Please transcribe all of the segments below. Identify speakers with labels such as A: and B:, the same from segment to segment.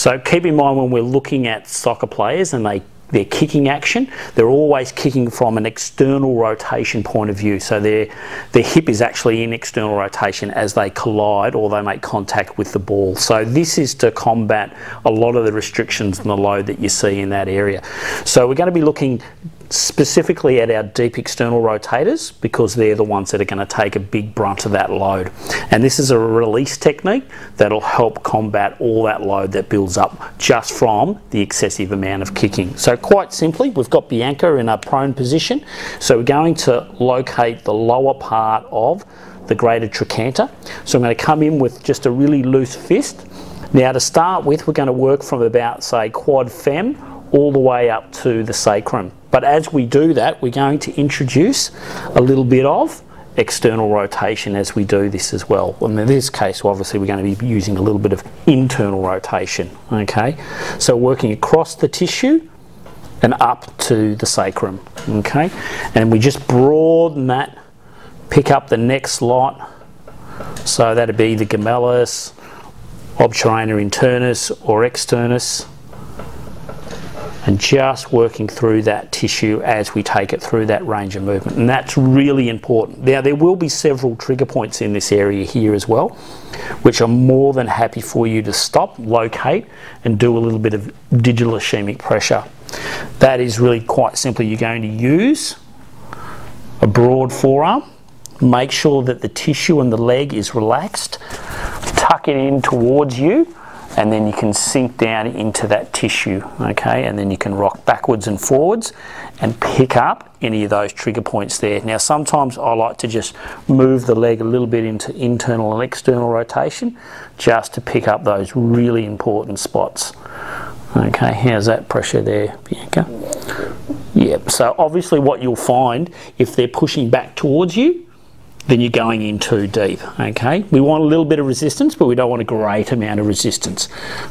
A: So keep in mind when we're looking at soccer players and they their kicking action, they're always kicking from an external rotation point of view. So their, their hip is actually in external rotation as they collide or they make contact with the ball. So this is to combat a lot of the restrictions and the load that you see in that area. So we're going to be looking specifically at our deep external rotators because they're the ones that are going to take a big brunt of that load. And this is a release technique that'll help combat all that load that builds up just from the excessive amount of kicking. So quite simply, we've got Bianca in a prone position. So we're going to locate the lower part of the greater trochanter. So I'm going to come in with just a really loose fist. Now to start with, we're going to work from about, say, quad fem all the way up to the sacrum. But as we do that, we're going to introduce a little bit of external rotation as we do this as well. And in this case, obviously, we're going to be using a little bit of internal rotation, okay? So working across the tissue and up to the sacrum, okay? And we just broaden that, pick up the next lot. So that'd be the gemellus, obturator internus or externus and just working through that tissue as we take it through that range of movement. And that's really important. Now, there will be several trigger points in this area here as well, which I'm more than happy for you to stop, locate, and do a little bit of digital ischemic pressure. That is really quite simply you're going to use a broad forearm, make sure that the tissue and the leg is relaxed, tuck it in towards you, and then you can sink down into that tissue okay? And then you can rock backwards and forwards and pick up any of those trigger points there. Now sometimes I like to just move the leg a little bit into internal and external rotation just to pick up those really important spots. Okay how's that pressure there Bianca? Yep so obviously what you'll find if they're pushing back towards you then you're going in too deep, okay? We want a little bit of resistance, but we don't want a great amount of resistance.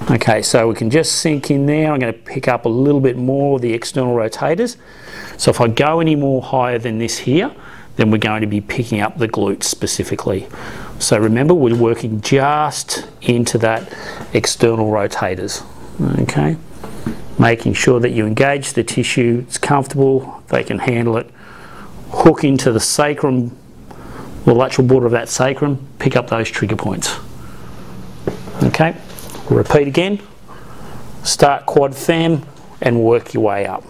A: Okay, so we can just sink in there. I'm going to pick up a little bit more of the external rotators. So if I go any more higher than this here, then we're going to be picking up the glutes specifically. So remember, we're working just into that external rotators, okay? Making sure that you engage the tissue, it's comfortable, they can handle it. Hook into the sacrum the lateral border of that sacrum, pick up those trigger points. Okay, repeat again. Start quad fem and work your way up.